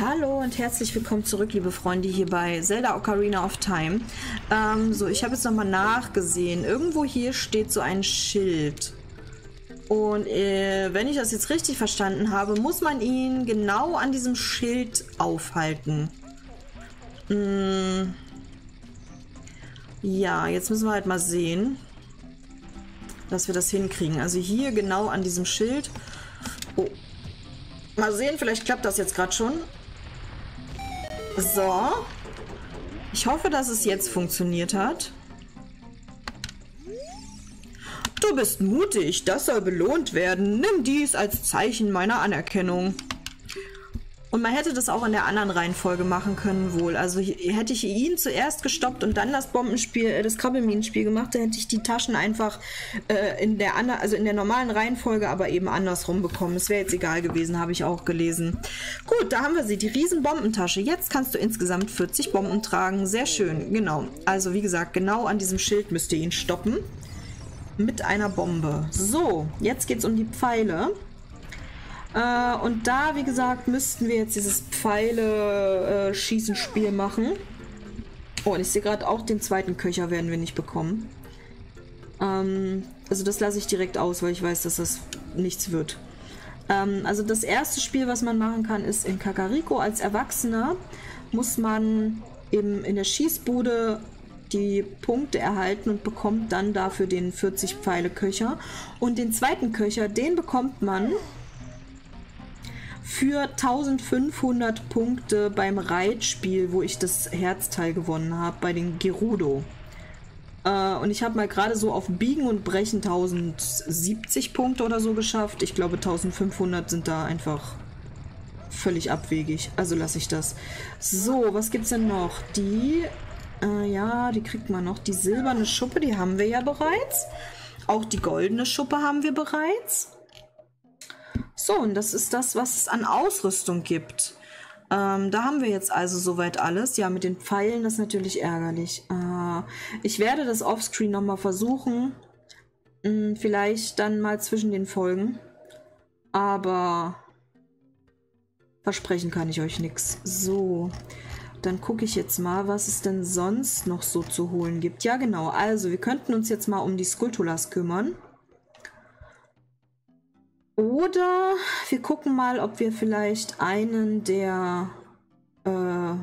Hallo und herzlich willkommen zurück, liebe Freunde, hier bei Zelda Ocarina of Time. Ähm, so, ich habe jetzt nochmal nachgesehen. Irgendwo hier steht so ein Schild. Und äh, wenn ich das jetzt richtig verstanden habe, muss man ihn genau an diesem Schild aufhalten. Hm. Ja, jetzt müssen wir halt mal sehen, dass wir das hinkriegen. Also hier genau an diesem Schild. Oh. Mal sehen, vielleicht klappt das jetzt gerade schon. So. Ich hoffe, dass es jetzt funktioniert hat. Du bist mutig, das soll belohnt werden. Nimm dies als Zeichen meiner Anerkennung. Und man hätte das auch in der anderen Reihenfolge machen können wohl. Also hätte ich ihn zuerst gestoppt und dann das Bombenspiel, äh, das Krabbelminenspiel gemacht, dann hätte ich die Taschen einfach äh, in der also in der normalen Reihenfolge, aber eben andersrum bekommen. Es wäre jetzt egal gewesen, habe ich auch gelesen. Gut, da haben wir sie, die Riesenbombentasche. Jetzt kannst du insgesamt 40 Bomben tragen. Sehr schön, genau. Also wie gesagt, genau an diesem Schild müsst ihr ihn stoppen. Mit einer Bombe. So, jetzt geht es um die Pfeile. Äh, und da, wie gesagt, müssten wir jetzt dieses Pfeile-Schießen-Spiel äh, machen. Oh, und ich sehe gerade auch den zweiten Köcher werden wir nicht bekommen. Ähm, also das lasse ich direkt aus, weil ich weiß, dass das nichts wird. Ähm, also das erste Spiel, was man machen kann, ist in Kakariko. Als Erwachsener muss man eben in der Schießbude die Punkte erhalten und bekommt dann dafür den 40 Pfeile Köcher. Und den zweiten Köcher, den bekommt man für 1500 Punkte beim Reitspiel, wo ich das Herzteil gewonnen habe, bei den Gerudo. Äh, und ich habe mal gerade so auf Biegen und Brechen 1070 Punkte oder so geschafft. Ich glaube 1500 sind da einfach völlig abwegig. Also lasse ich das. So, was gibt's denn noch? Die, äh, ja, die kriegt man noch. Die silberne Schuppe, die haben wir ja bereits. Auch die goldene Schuppe haben wir bereits. So, und das ist das, was es an Ausrüstung gibt. Ähm, da haben wir jetzt also soweit alles. Ja, mit den Pfeilen, ist natürlich ärgerlich. Äh, ich werde das Offscreen nochmal versuchen. Hm, vielleicht dann mal zwischen den Folgen. Aber versprechen kann ich euch nichts. So, dann gucke ich jetzt mal, was es denn sonst noch so zu holen gibt. Ja, genau. Also, wir könnten uns jetzt mal um die Skulptulas kümmern. Oder wir gucken mal, ob wir vielleicht einen der äh,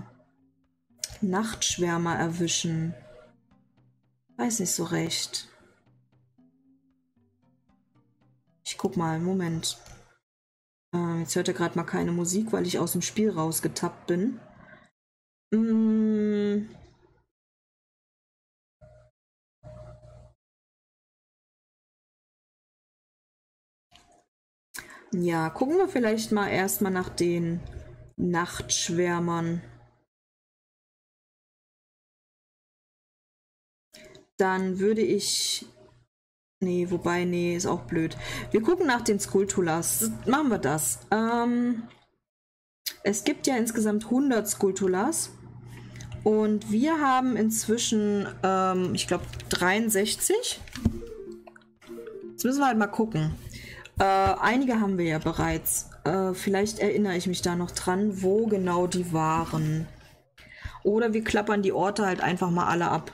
Nachtschwärmer erwischen. Weiß nicht so recht. Ich guck mal, Moment. Äh, jetzt hört ihr gerade mal keine Musik, weil ich aus dem Spiel rausgetappt bin. Mmh. Ja, gucken wir vielleicht mal erstmal nach den Nachtschwärmern. Dann würde ich... Nee, wobei, nee, ist auch blöd. Wir gucken nach den Skulptulas. Machen wir das. Ähm, es gibt ja insgesamt 100 Skulptulas. Und wir haben inzwischen, ähm, ich glaube, 63. Jetzt müssen wir halt mal gucken. Äh, einige haben wir ja bereits. Äh, vielleicht erinnere ich mich da noch dran, wo genau die waren. Oder wir klappern die Orte halt einfach mal alle ab.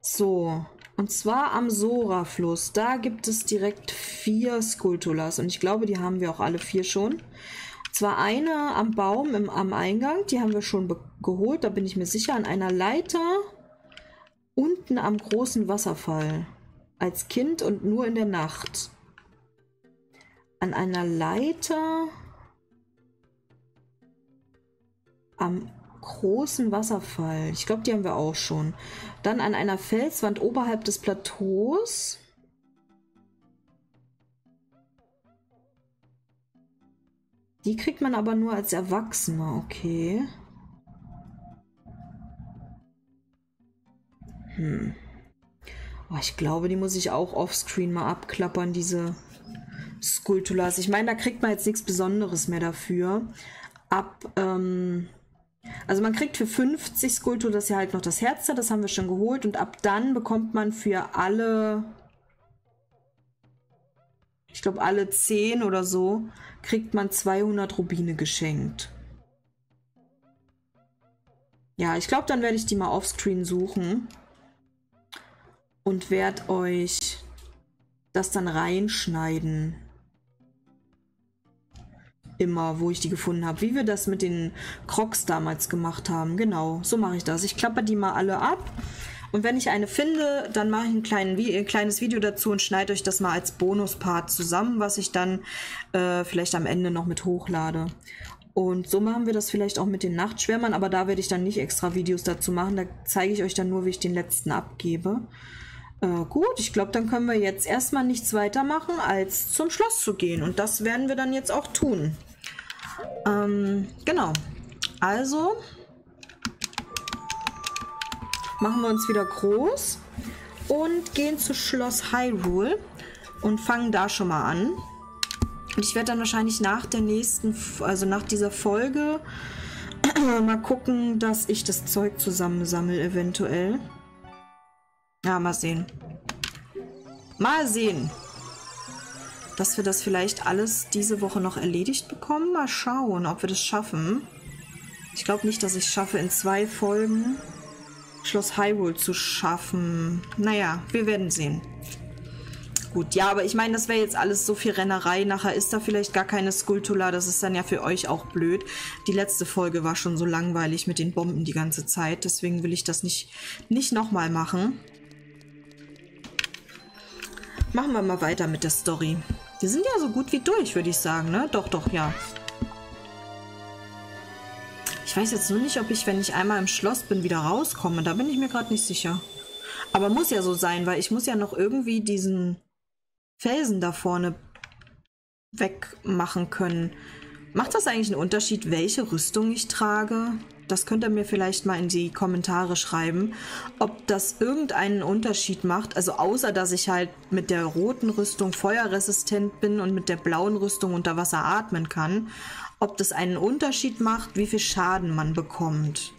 So, und zwar am Sora-Fluss. Da gibt es direkt vier Skulptulas. Und ich glaube, die haben wir auch alle vier schon. Zwar eine am Baum im, am Eingang, die haben wir schon geholt, da bin ich mir sicher. An einer Leiter unten am großen Wasserfall. Als Kind und nur in der Nacht an einer Leiter am großen Wasserfall. Ich glaube, die haben wir auch schon. Dann an einer Felswand oberhalb des Plateaus. Die kriegt man aber nur als Erwachsener, okay. Hm. Oh, ich glaube, die muss ich auch offscreen mal abklappern, diese Skulptulas. Ich meine, da kriegt man jetzt nichts Besonderes mehr dafür. Ab, ähm, also man kriegt für 50 Skulptulas ja halt noch das Herz, das haben wir schon geholt. Und ab dann bekommt man für alle, ich glaube alle 10 oder so, kriegt man 200 Rubine geschenkt. Ja, ich glaube, dann werde ich die mal offscreen suchen. Und werde euch das dann reinschneiden. Immer, wo ich die gefunden habe. Wie wir das mit den Crocs damals gemacht haben. Genau, so mache ich das. Ich klappe die mal alle ab. Und wenn ich eine finde, dann mache ich ein, kleinen, ein kleines Video dazu und schneide euch das mal als Bonuspart zusammen, was ich dann äh, vielleicht am Ende noch mit hochlade. Und so machen wir das vielleicht auch mit den Nachtschwärmern, aber da werde ich dann nicht extra Videos dazu machen. Da zeige ich euch dann nur, wie ich den letzten abgebe. Äh, gut, ich glaube, dann können wir jetzt erstmal nichts weiter machen, als zum Schloss zu gehen. Und das werden wir dann jetzt auch tun. Ähm, genau. Also, machen wir uns wieder groß und gehen zu Schloss Hyrule und fangen da schon mal an. Und ich werde dann wahrscheinlich nach der nächsten, also nach dieser Folge mal gucken, dass ich das Zeug zusammensammle eventuell. Ja, mal sehen. Mal sehen. Dass wir das vielleicht alles diese Woche noch erledigt bekommen. Mal schauen, ob wir das schaffen. Ich glaube nicht, dass ich es schaffe, in zwei Folgen Schloss Hyrule zu schaffen. Naja, wir werden sehen. Gut, ja, aber ich meine, das wäre jetzt alles so viel Rennerei. Nachher ist da vielleicht gar keine Skulptula. Das ist dann ja für euch auch blöd. Die letzte Folge war schon so langweilig mit den Bomben die ganze Zeit. Deswegen will ich das nicht, nicht nochmal machen. Machen wir mal weiter mit der Story. Wir sind ja so gut wie durch, würde ich sagen, ne? Doch, doch, ja. Ich weiß jetzt nur nicht, ob ich, wenn ich einmal im Schloss bin, wieder rauskomme. Da bin ich mir gerade nicht sicher. Aber muss ja so sein, weil ich muss ja noch irgendwie diesen Felsen da vorne wegmachen können. Macht das eigentlich einen Unterschied, welche Rüstung ich trage? Das könnt ihr mir vielleicht mal in die Kommentare schreiben, ob das irgendeinen Unterschied macht. Also außer, dass ich halt mit der roten Rüstung feuerresistent bin und mit der blauen Rüstung unter Wasser atmen kann. Ob das einen Unterschied macht, wie viel Schaden man bekommt.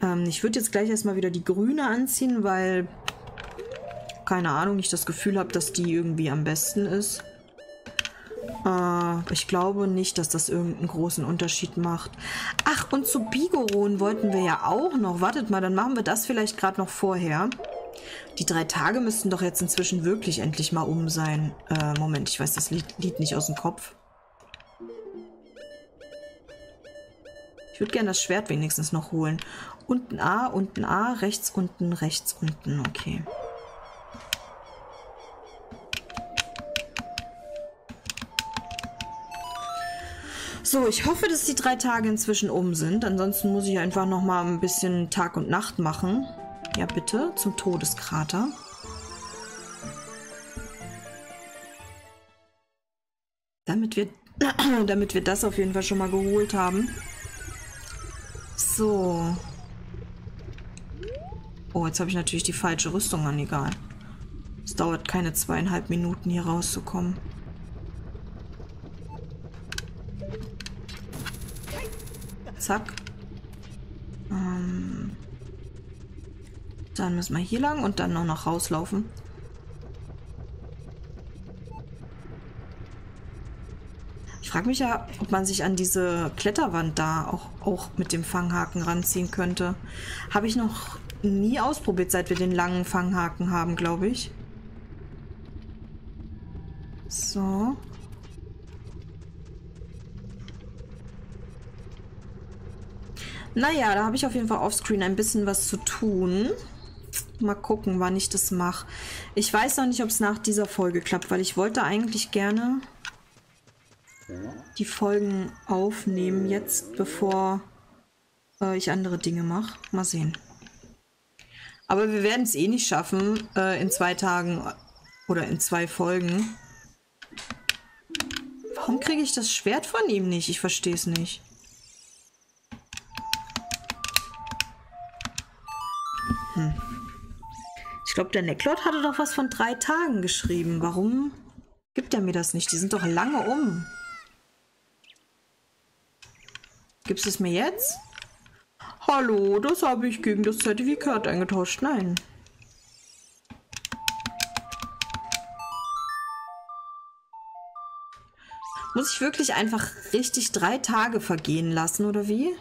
Ähm, ich würde jetzt gleich erstmal wieder die grüne anziehen, weil keine Ahnung, ich das Gefühl habe, dass die irgendwie am besten ist. Äh, ich glaube nicht, dass das irgendeinen großen Unterschied macht. Ach, und zu Bigoron wollten wir ja auch noch. Wartet mal, dann machen wir das vielleicht gerade noch vorher. Die drei Tage müssten doch jetzt inzwischen wirklich endlich mal um sein. Äh, Moment, ich weiß das Lied, nicht aus dem Kopf. Ich würde gerne das Schwert wenigstens noch holen. Unten A, unten A, rechts unten, rechts unten. Okay. So, ich hoffe, dass die drei Tage inzwischen um sind. Ansonsten muss ich einfach noch mal ein bisschen Tag und Nacht machen. Ja, bitte, zum Todeskrater. Damit wir, damit wir das auf jeden Fall schon mal geholt haben. So. Oh, jetzt habe ich natürlich die falsche Rüstung an, egal. Es dauert keine zweieinhalb Minuten, hier rauszukommen. Zack. Ähm, dann müssen wir hier lang und dann noch nach rauslaufen. Ich frage mich ja, ob man sich an diese Kletterwand da auch, auch mit dem Fanghaken ranziehen könnte. Habe ich noch nie ausprobiert, seit wir den langen Fanghaken haben, glaube ich. So. Naja, da habe ich auf jeden Fall offscreen ein bisschen was zu tun. Mal gucken, wann ich das mache. Ich weiß noch nicht, ob es nach dieser Folge klappt, weil ich wollte eigentlich gerne die Folgen aufnehmen jetzt, bevor äh, ich andere Dinge mache. Mal sehen. Aber wir werden es eh nicht schaffen, äh, in zwei Tagen oder in zwei Folgen. Warum kriege ich das Schwert von ihm nicht? Ich verstehe es nicht. Hm. Ich glaube, der Necklord hatte doch was von drei Tagen geschrieben. Warum gibt er mir das nicht? Die sind doch lange um. Gibst du es mir jetzt? Hallo, das habe ich gegen das Zertifikat eingetauscht. Nein. Muss ich wirklich einfach richtig drei Tage vergehen lassen, oder wie?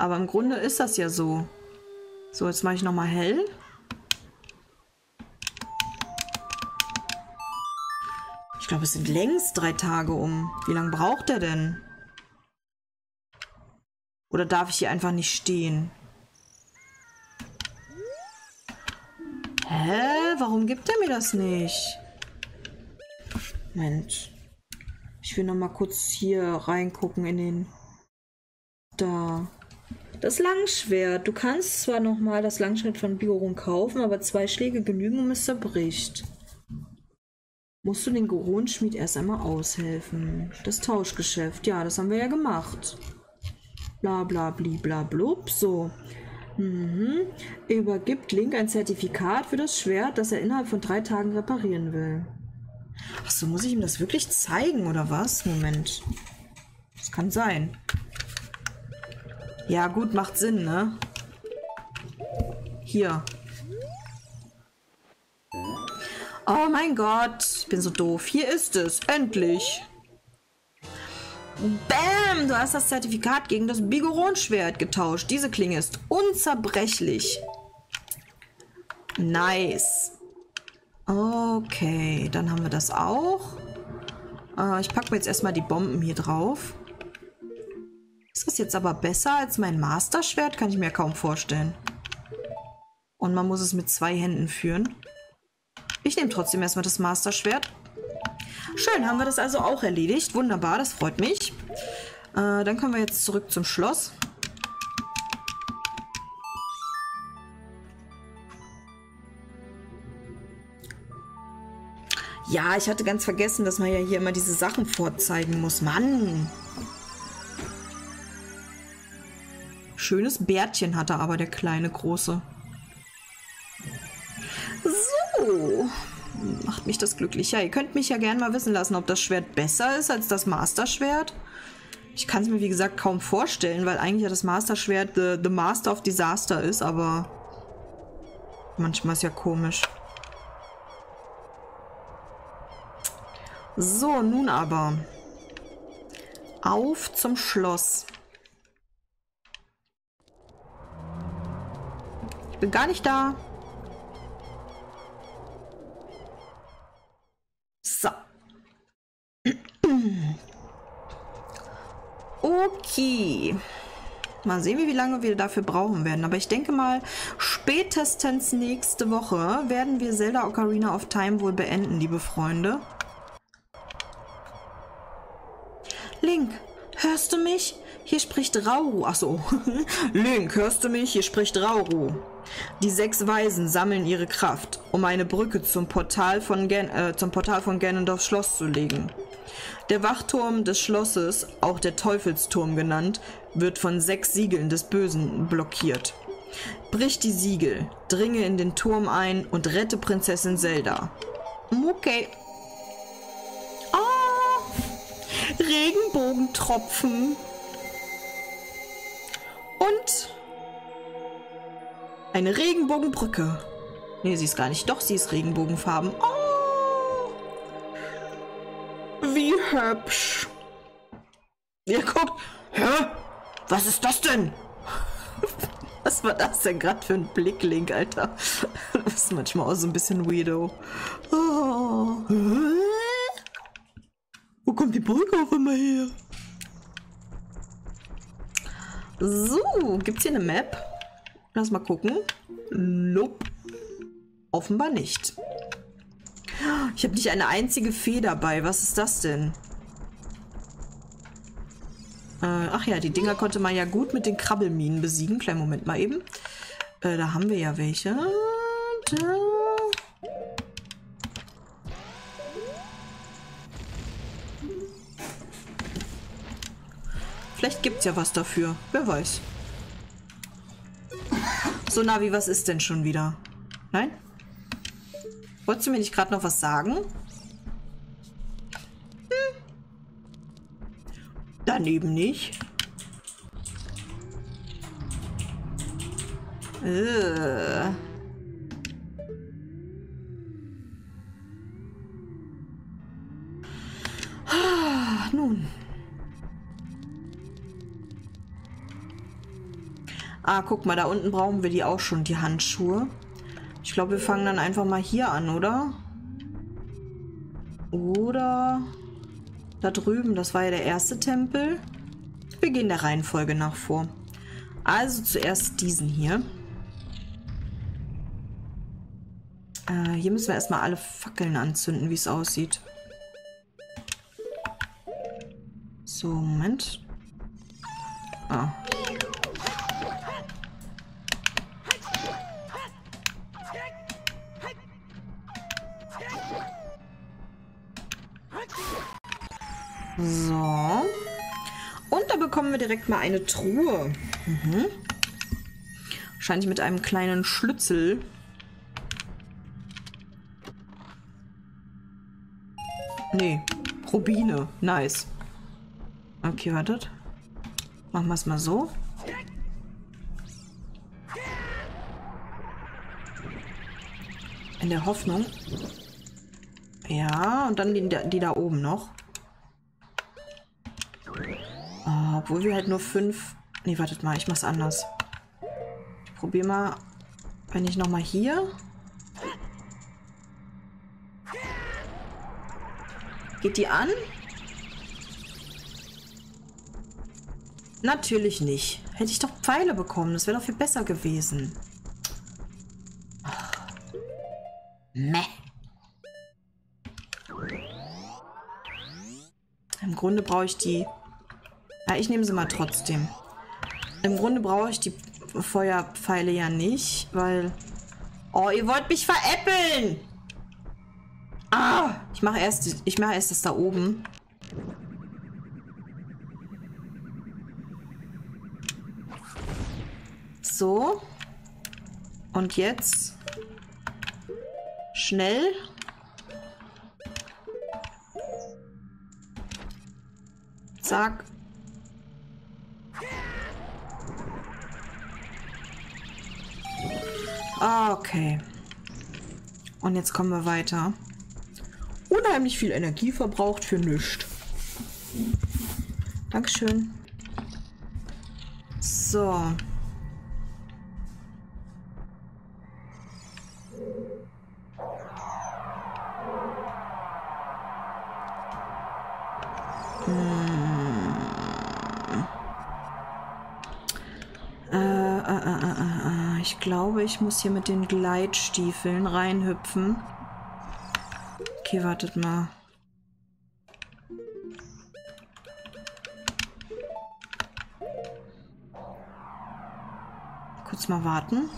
Aber im Grunde ist das ja so. So, jetzt mache ich nochmal hell. Ich glaube, es sind längst drei Tage um. Wie lange braucht er denn? Oder darf ich hier einfach nicht stehen? Hä? Warum gibt er mir das nicht? Mensch. Ich will noch mal kurz hier reingucken in den... Da. Das Langschwert. Du kannst zwar noch mal das Langschwert von Bigorun kaufen, aber zwei Schläge genügen, um es zerbricht. Musst du den Goronschmied erst einmal aushelfen. Das Tauschgeschäft. Ja, das haben wir ja gemacht. Bla bla bli bla blub. So. Mhm. Übergibt Link ein Zertifikat für das Schwert, das er innerhalb von drei Tagen reparieren will. Achso, muss ich ihm das wirklich zeigen oder was? Moment. Das kann sein. Ja, gut, macht Sinn, ne? Hier. Oh mein Gott, ich bin so doof. Hier ist es, endlich. Bam, du hast das Zertifikat gegen das Bigoron-Schwert getauscht. Diese Klinge ist unzerbrechlich. Nice. Okay, dann haben wir das auch. Äh, ich packe mir jetzt erstmal die Bomben hier drauf. Ist das jetzt aber besser als mein Master-Schwert? Kann ich mir kaum vorstellen. Und man muss es mit zwei Händen führen. Ich nehme trotzdem erstmal das Master-Schwert. Schön, haben wir das also auch erledigt. Wunderbar, das freut mich. Äh, dann kommen wir jetzt zurück zum Schloss. Ja, ich hatte ganz vergessen, dass man ja hier immer diese Sachen vorzeigen muss. Mann! Schönes Bärtchen hatte aber der kleine Große. So. Macht mich das glücklich. Ja, ihr könnt mich ja gerne mal wissen lassen, ob das Schwert besser ist als das Master-Schwert. Ich kann es mir, wie gesagt, kaum vorstellen, weil eigentlich ja das Master-Schwert the, the Master of Disaster ist, aber manchmal ist ja komisch. So, nun aber. Auf zum Schloss. Bin gar nicht da. So. Okay. Mal sehen, wie lange wir dafür brauchen werden. Aber ich denke mal, spätestens nächste Woche werden wir Zelda Ocarina of Time wohl beenden, liebe Freunde. Link, hörst du mich? Hier spricht Rauru. Achso. Link, hörst du mich? Hier spricht Rauru. Die sechs Weisen sammeln ihre Kraft, um eine Brücke zum Portal von, Gen äh, zum Portal von Ganondorfs Schloss zu legen. Der Wachturm des Schlosses, auch der Teufelsturm genannt, wird von sechs Siegeln des Bösen blockiert. Brich die Siegel, dringe in den Turm ein und rette Prinzessin Zelda. Okay. Oh, Regenbogentropfen. Und eine Regenbogenbrücke. Nee, sie ist gar nicht. Doch, sie ist Regenbogenfarben. Oh! Wie hübsch. Ihr guckt. Hä? Was ist das denn? Was war das denn gerade für ein Blicklink, Alter? Das ist manchmal auch so ein bisschen weirdo. Oh. Wo kommt die Brücke auf einmal her? So, gibt's hier eine Map? Lass mal gucken. Nope. Offenbar nicht. Ich habe nicht eine einzige Fee dabei. Was ist das denn? Äh, ach ja, die Dinger konnte man ja gut mit den Krabbelminen besiegen. Kleinen Moment mal eben. Äh, da haben wir ja welche. Da. Vielleicht gibt es ja was dafür. Wer weiß. So, Navi, was ist denn schon wieder? Nein? Wolltest du mir nicht gerade noch was sagen? Hm. Daneben nicht. Äh. Ah, nun. Ah, guck mal, da unten brauchen wir die auch schon, die Handschuhe. Ich glaube, wir fangen dann einfach mal hier an, oder? Oder da drüben, das war ja der erste Tempel. Wir gehen der Reihenfolge nach vor. Also zuerst diesen hier. Äh, hier müssen wir erstmal alle Fackeln anzünden, wie es aussieht. So, Moment. Ah. So. Und da bekommen wir direkt mal eine Truhe. Mhm. Wahrscheinlich mit einem kleinen Schlüssel. Nee, Rubine. Nice. Okay, wartet. Machen wir es mal so. In der Hoffnung. Ja, und dann die, die da oben noch. Oh, obwohl wir halt nur fünf... Nee, wartet mal, ich mach's anders. Ich probier mal, wenn ich nochmal hier... Geht die an? Natürlich nicht. Hätte ich doch Pfeile bekommen. Das wäre doch viel besser gewesen. Meh. Im Grunde brauche ich die... Ja, ich nehme sie mal trotzdem. Im Grunde brauche ich die Feuerpfeile ja nicht, weil... Oh, ihr wollt mich veräppeln! Ah! Ich mache erst, ich mache erst das da oben. So. Und jetzt schnell. Zack. Okay. Und jetzt kommen wir weiter unheimlich viel Energie verbraucht für nichts. Dankeschön. So. Ich glaube, ich muss hier mit den Gleitstiefeln reinhüpfen. Okay, wartet mal. Kurz mal warten.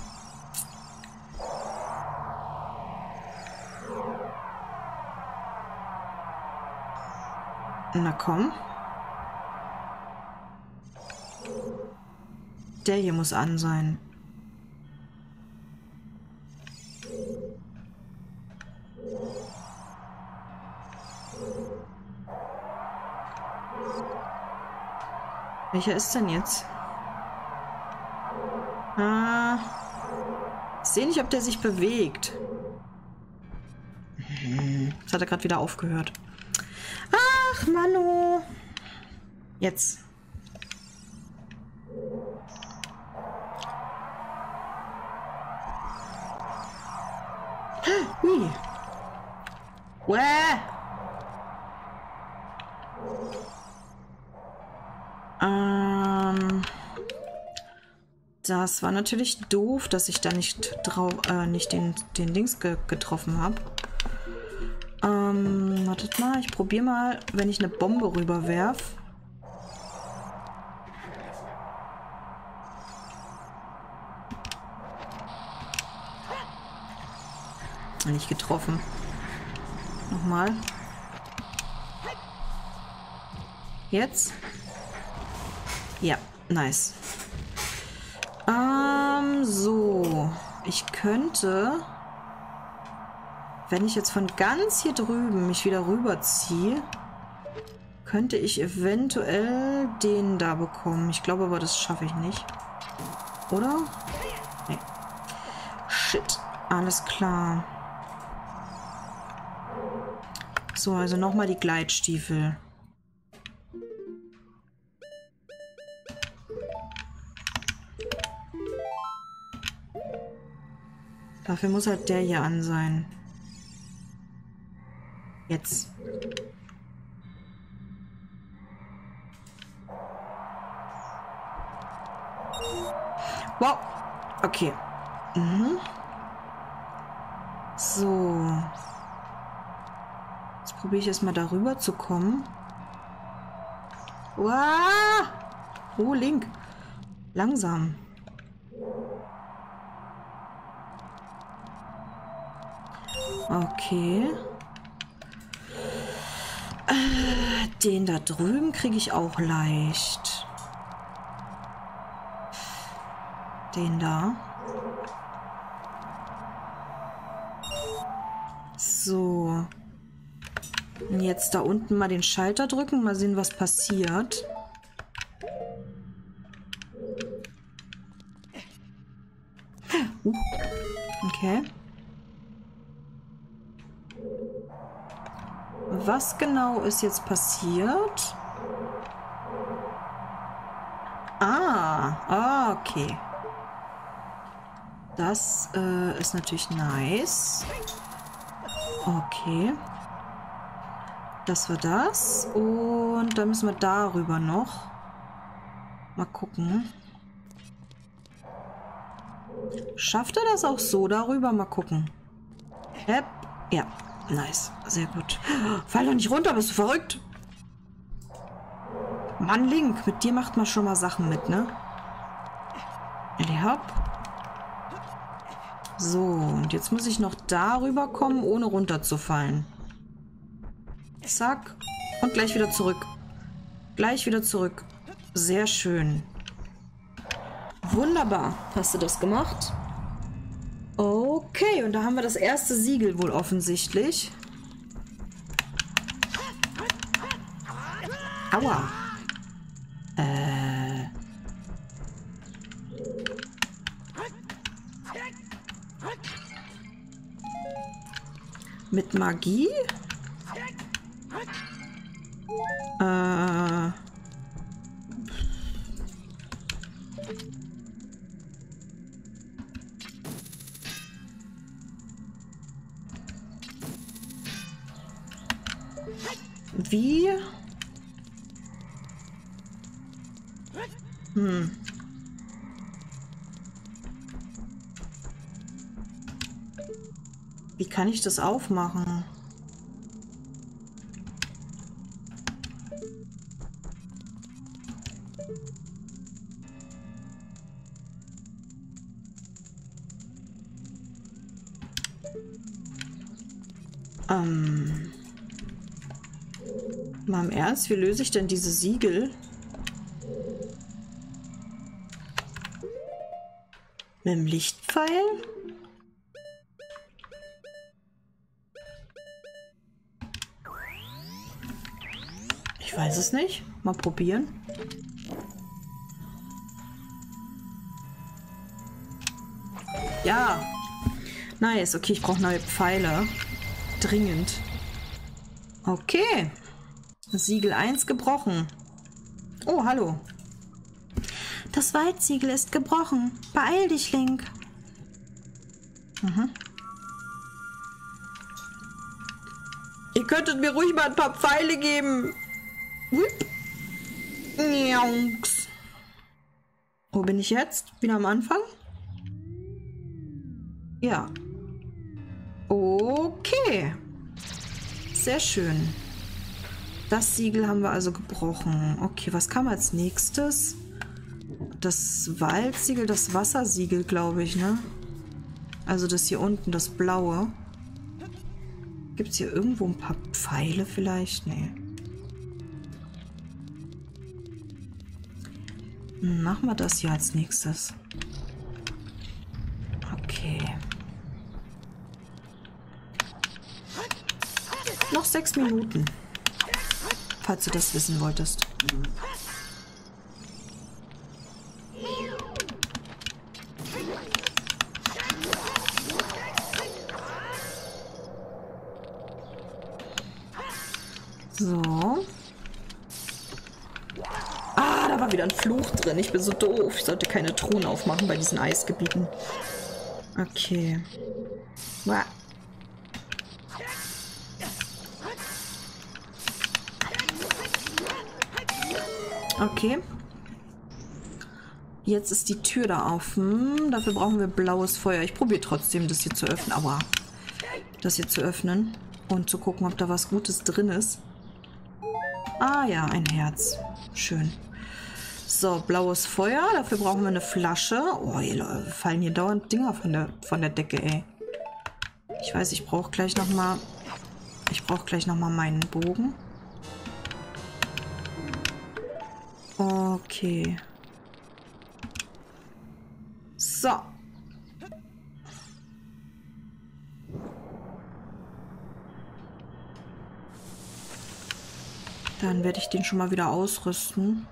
Na komm. Der hier muss an sein. Welcher ist denn jetzt? Ah. Ich sehe nicht, ob der sich bewegt. Jetzt hat er gerade wieder aufgehört. Ach, Manu. Jetzt. Hui. Uäh. Ähm, das war natürlich doof, dass ich da nicht drauf, äh, nicht den, den Dings ge getroffen habe. Ähm, wartet mal, ich probiere mal, wenn ich eine Bombe rüberwerf. Nicht getroffen. Nochmal. Jetzt. Ja, nice. Ähm, so. Ich könnte, wenn ich jetzt von ganz hier drüben mich wieder rüberziehe, könnte ich eventuell den da bekommen. Ich glaube aber, das schaffe ich nicht. Oder? Nee. Shit. Alles klar. So, also nochmal die Gleitstiefel. Dafür muss halt der hier an sein. Jetzt. Wow. Okay. Mhm. So. Jetzt probiere ich erstmal darüber zu kommen. Wow. Oh, Link. Langsam. Okay. Äh, den da drüben kriege ich auch leicht. Den da. So. Und jetzt da unten mal den Schalter drücken. Mal sehen, was passiert. Uh. Okay. Was genau ist jetzt passiert? Ah, okay. Das äh, ist natürlich nice. Okay. Das war das. Und dann müssen wir darüber noch. Mal gucken. Schafft er das auch so darüber? Mal gucken. Yep. Ja, nice. Sehr gut. Fall doch nicht runter, bist du verrückt? Mann, Link, mit dir macht man schon mal Sachen mit, ne? Hopp. So, und jetzt muss ich noch darüber kommen, ohne runterzufallen. Zack. Und gleich wieder zurück. Gleich wieder zurück. Sehr schön. Wunderbar. Hast du das gemacht? Okay, und da haben wir das erste Siegel wohl offensichtlich. Aua. Äh. Mit Magie? Wie? Hm. Wie kann ich das aufmachen? Ernst, wie löse ich denn diese Siegel? Mit dem Lichtpfeil? Ich weiß es nicht. Mal probieren. Ja. Nice. Okay, ich brauche neue Pfeile. Dringend. Okay. Siegel 1 gebrochen. Oh, hallo. Das Waldsiegel ist gebrochen. Beeil dich, Link. Mhm. Ihr könntet mir ruhig mal ein paar Pfeile geben. Wo bin ich jetzt? Wieder am Anfang? Ja. Okay. Sehr schön. Das Siegel haben wir also gebrochen. Okay, was kam als nächstes? Das Waldsiegel, das Wassersiegel, glaube ich, ne? Also das hier unten, das blaue. Gibt es hier irgendwo ein paar Pfeile vielleicht? Nee. Hm, machen wir das hier als nächstes. Okay. Noch sechs Minuten. Falls du das wissen wolltest. So. Ah, da war wieder ein Fluch drin. Ich bin so doof. Ich sollte keine Truhen aufmachen bei diesen Eisgebieten. Okay. Uah. Okay. Jetzt ist die Tür da offen. Dafür brauchen wir blaues Feuer. Ich probiere trotzdem, das hier zu öffnen. Aber das hier zu öffnen. Und zu gucken, ob da was Gutes drin ist. Ah ja, ein Herz. Schön. So, blaues Feuer. Dafür brauchen wir eine Flasche. Oh, hier fallen hier dauernd Dinger von der, von der Decke, ey. Ich weiß, ich brauche gleich nochmal... Ich brauche gleich nochmal meinen Bogen. Okay. So. Dann werde ich den schon mal wieder ausrüsten.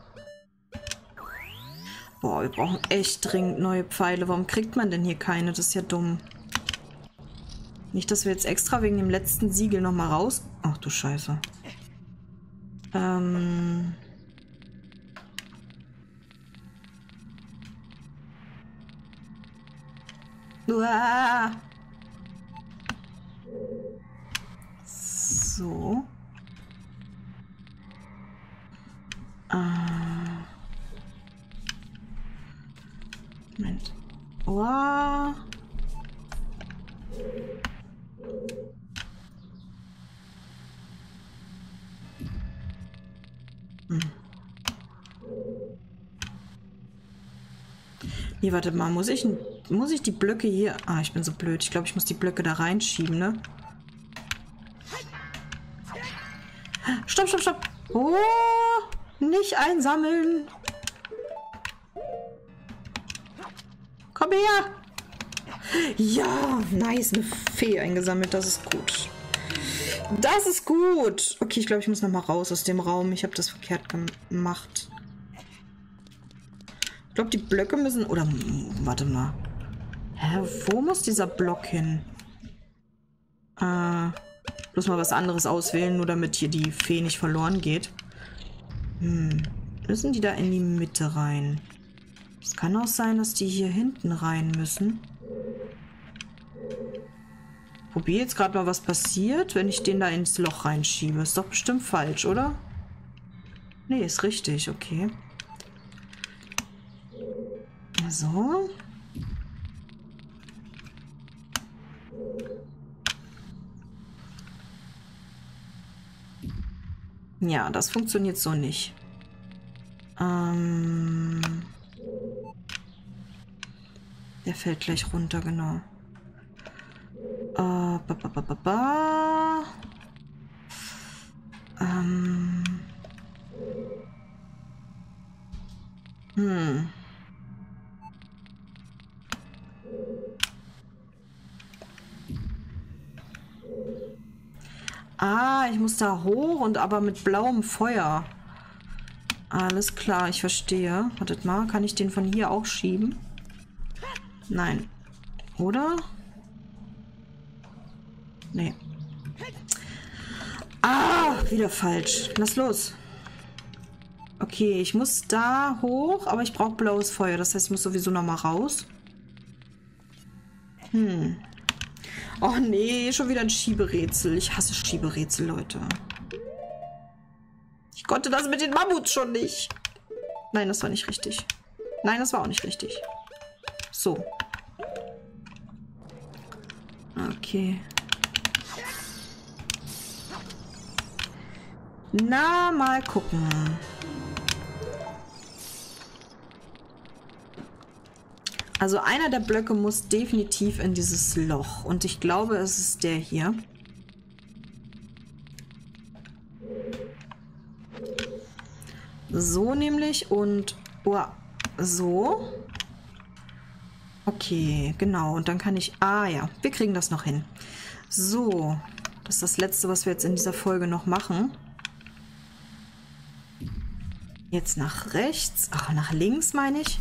Boah, wir brauchen echt dringend neue Pfeile. Warum kriegt man denn hier keine? Das ist ja dumm. Nicht, dass wir jetzt extra wegen dem letzten Siegel nochmal raus... Ach du Scheiße. Ähm... Uah. So. Ah. Moment. Uah. Hm. Nee, warte mal, muss ich, muss ich die Blöcke hier... Ah, ich bin so blöd. Ich glaube, ich muss die Blöcke da reinschieben, ne? Stopp, stopp, stopp. Oh, nicht einsammeln. Komm her. Ja, nice, eine Fee eingesammelt. Das ist gut. Das ist gut. Okay, ich glaube, ich muss noch mal raus aus dem Raum. Ich habe das verkehrt gemacht. Ich glaube, die Blöcke müssen... Oder, warte mal. Hä, wo muss dieser Block hin? Äh, bloß mal was anderes auswählen, nur damit hier die Fee nicht verloren geht. Hm, müssen die da in die Mitte rein? Es kann auch sein, dass die hier hinten rein müssen. Probier jetzt gerade mal, was passiert, wenn ich den da ins Loch reinschiebe. Ist doch bestimmt falsch, oder? Nee, ist richtig, okay. So. Ja, das funktioniert so nicht. Ähm Der fällt gleich runter, genau. Äh, ba, ba, ba, ba, ba. Ähm hm. Ah, ich muss da hoch und aber mit blauem Feuer. Alles klar, ich verstehe. Wartet mal, kann ich den von hier auch schieben? Nein. Oder? Nee. Ah, wieder falsch. Lass los. Okay, ich muss da hoch, aber ich brauche blaues Feuer. Das heißt, ich muss sowieso noch mal raus. Hm. Oh nee, schon wieder ein Schieberätsel. Ich hasse Schieberätsel, Leute. Ich konnte das mit den Mammuts schon nicht. Nein, das war nicht richtig. Nein, das war auch nicht richtig. So. Okay. Na, mal gucken. Also einer der Blöcke muss definitiv in dieses Loch. Und ich glaube, es ist der hier. So nämlich und oh, so. Okay, genau. Und dann kann ich... Ah ja, wir kriegen das noch hin. So, das ist das Letzte, was wir jetzt in dieser Folge noch machen. Jetzt nach rechts. Ach, nach links meine ich.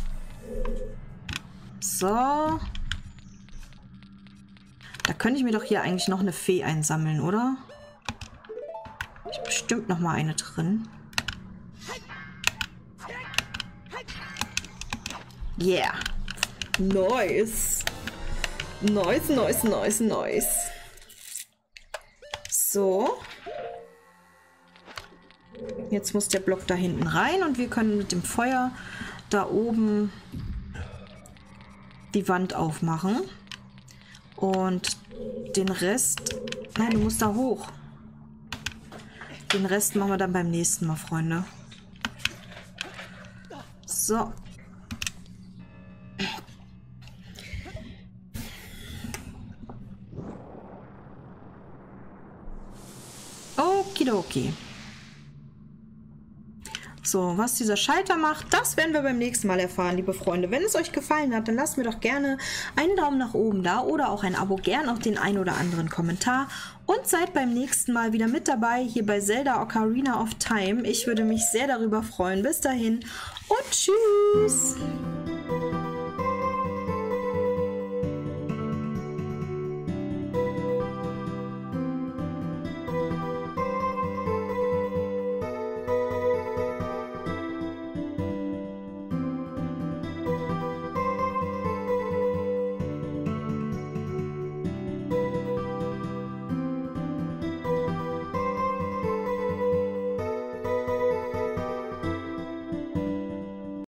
So. Da könnte ich mir doch hier eigentlich noch eine Fee einsammeln, oder? Ist bestimmt noch mal eine drin. Yeah. Nice. Nice, nice, nice, nice. So. Jetzt muss der Block da hinten rein und wir können mit dem Feuer da oben die Wand aufmachen. Und den Rest... Nein, du musst da hoch. Den Rest machen wir dann beim nächsten Mal, Freunde. So. Okidoki. So, was dieser Schalter macht, das werden wir beim nächsten Mal erfahren, liebe Freunde. Wenn es euch gefallen hat, dann lasst mir doch gerne einen Daumen nach oben da oder auch ein Abo, gern auch den ein oder anderen Kommentar. Und seid beim nächsten Mal wieder mit dabei hier bei Zelda Ocarina of Time. Ich würde mich sehr darüber freuen. Bis dahin und tschüss!